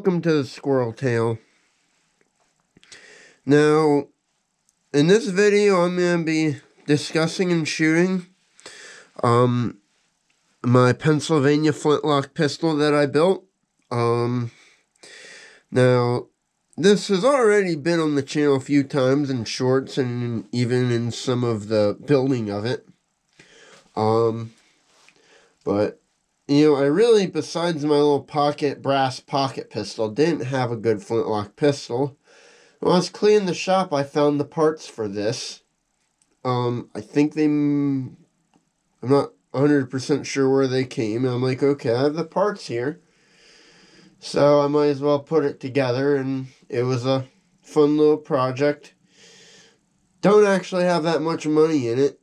welcome to the Squirrel Tail. Now, in this video, I'm going to be discussing and shooting um, my Pennsylvania flintlock pistol that I built. Um, now, this has already been on the channel a few times in shorts and even in some of the building of it. Um, but you know, I really, besides my little pocket brass pocket pistol, didn't have a good flintlock pistol. When I was cleaning the shop, I found the parts for this. Um, I think they, I'm not 100% sure where they came. I'm like, okay, I have the parts here. So I might as well put it together. And it was a fun little project. Don't actually have that much money in it.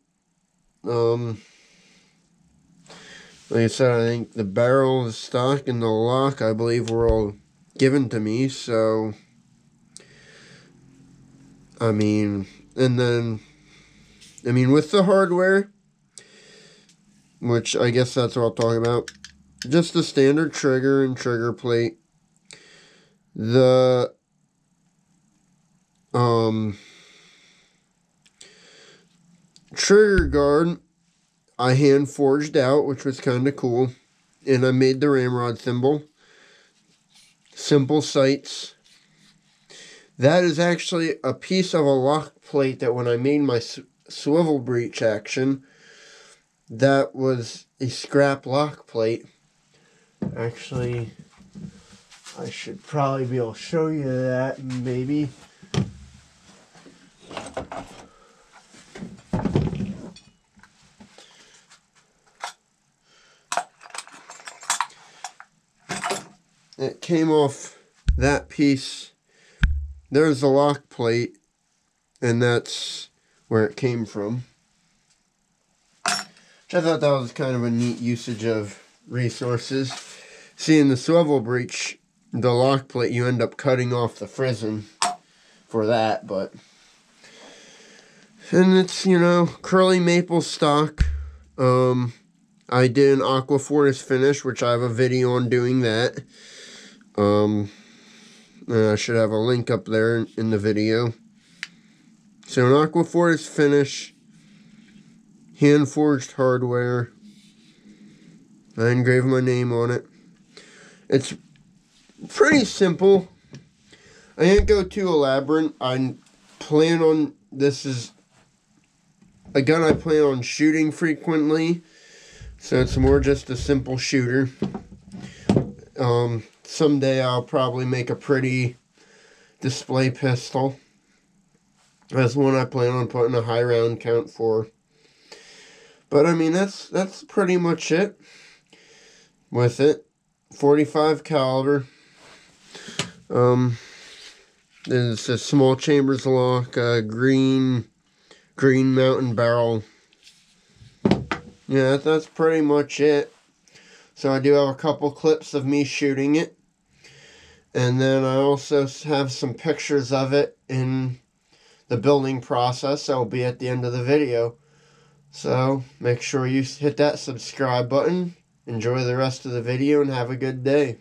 Um, like I said, I think the barrel, the stock, and the lock, I believe, were all given to me. So, I mean, and then, I mean, with the hardware, which I guess that's what I'll talk about, just the standard trigger and trigger plate. The, um, trigger guard I hand forged out, which was kind of cool. And I made the ramrod symbol. Simple sights. That is actually a piece of a lock plate that when I made my swivel breech action, that was a scrap lock plate. Actually, I should probably be able to show you that, maybe. It came off that piece. There's the lock plate, and that's where it came from. Which I thought that was kind of a neat usage of resources. Seeing the swivel breech, the lock plate, you end up cutting off the frizzen for that, but... And it's, you know, curly maple stock. Um, I did an Aqua Fortis finish, which I have a video on doing that. Um, I should have a link up there in the video. So an Aqua Fortis finish, hand forged hardware. I engraved my name on it. It's pretty simple. I didn't go too elaborate. I plan on this is a gun I plan on shooting frequently. So it's more just a simple shooter. Um, someday I'll probably make a pretty display pistol. That's one I plan on putting a high round count for. But I mean that's that's pretty much it with it. 45 caliber. Um it's a small chambers lock, uh, green green mountain barrel. Yeah, that's pretty much it. So I do have a couple clips of me shooting it. And then I also have some pictures of it in the building process that will be at the end of the video. So make sure you hit that subscribe button. Enjoy the rest of the video and have a good day.